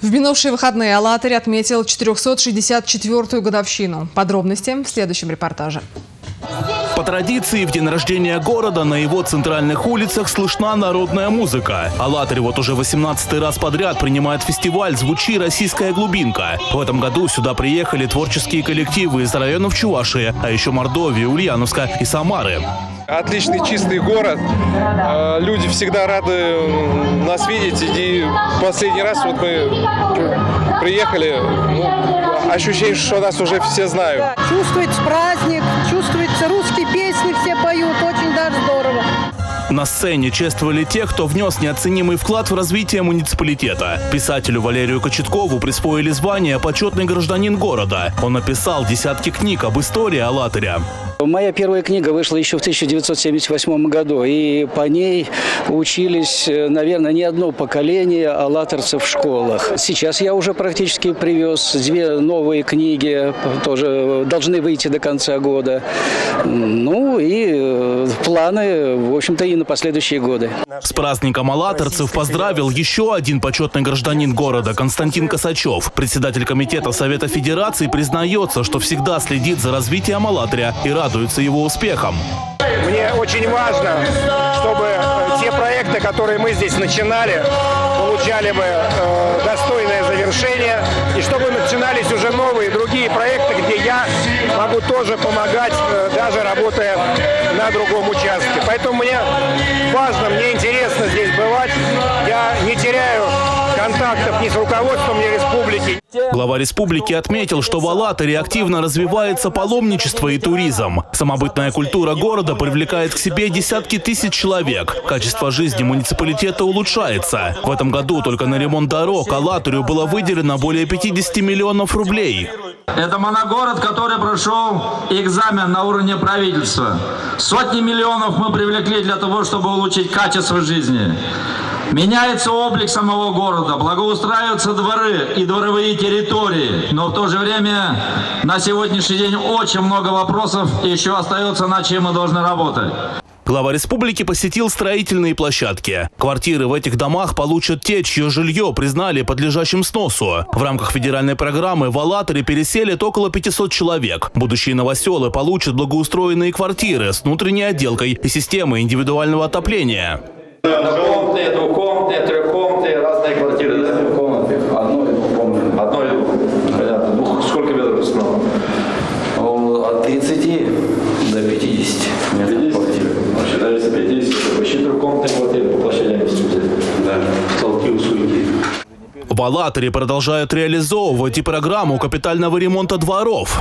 В минувшие выходные Алатырь отметил 464-ю годовщину. Подробности в следующем репортаже. По традиции, в день рождения города на его центральных улицах слышна народная музыка. Алатырь вот уже 18 раз подряд принимает фестиваль «Звучи российская глубинка». В этом году сюда приехали творческие коллективы из районов Чувашии, а еще Мордовии, Ульяновска и Самары. Отличный чистый город. Э, Люди всегда рады нас видеть. И последний раз вот мы приехали. ну, ощущение, что нас уже все знают. Чувствуется праздник, чувствуется русские На сцене чествовали тех, кто внес неоценимый вклад в развитие муниципалитета. Писателю Валерию Кочеткову присвоили звание «Почетный гражданин города». Он написал десятки книг об истории Алатыря. Моя первая книга вышла еще в 1978 году, и по ней учились, э, наверное, не одно поколение алаторцев в школах. Сейчас я уже практически привез две новые книги, тоже должны выйти до конца года. Ну и э, планы, в общем-то, и на последующие годы. С праздником алаторцев поздравил еще один почетный гражданин города Константин Косачев. Председатель комитета Совета Федерации признается, что всегда следит за развитием Алатыря и радуется его успехам. Мне очень важно, чтобы э, те проекты, которые мы здесь начинали, получали бы э, достойное завершение, и чтобы начинались уже новые другие проекты, где я могу тоже помогать, э, даже работая на другом участке. Поэтому мне важно, мне интересно здесь бывать. Я не теряю контактов ни с руководством, ни республики. Глава республики отметил, что в Алатыре активно развивается паломничество и туризм. Самобытная культура города привлекает к себе десятки тысяч человек. Качество жизни муниципалитета улучшается. В этом году только на ремонт дорог Алатырю было выделено более 50 миллионов рублей. Это моногород, который прошел экзамен на уровне правительства. Сотни миллионов мы привлекли для того, чтобы улучшить качество жизни. Меняется облик самого города, благоустраиваются дворы и дворовые территории. Но в то же время на сегодняшний день очень много вопросов еще остается, над чем мы должны работать. Глава республики посетил строительные площадки. Квартиры в этих домах получат те, чье жилье признали подлежащим сносу. В рамках федеральной программы в Алатыре переселят около 500 человек. Будущие новоселы получат благоустроенные квартиры с внутренней отделкой и системой индивидуального отопления. Двухкомнатные, трехкомнатные, разные квартиры, да? комнаты, одной и двухкомнатной. Одной, понятно. Двух, сколько метров справа? От 30 до 50 метров квартиры. Считается 50, это почти трехкомнатные квартиры по площадности. Да. Толки усуйки. В Алатыре продолжают реализовывать и программу капитального ремонта дворов.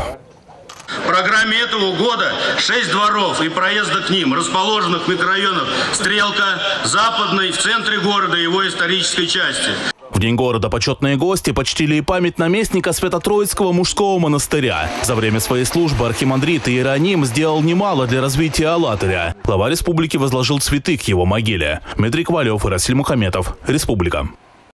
В программе этого года 6 дворов и проезда к ним, расположенных в микрорайонах Стрелка, Западной, в центре города его исторической части. В День города почетные гости почтили и память наместника Свято-Троицкого мужского монастыря. За время своей службы архимандрит Иероним сделал немало для развития Алатыря. Глава республики возложил цветы к его могиле. Дмитрий Ковалев и Расиль Мухаметов. Республика.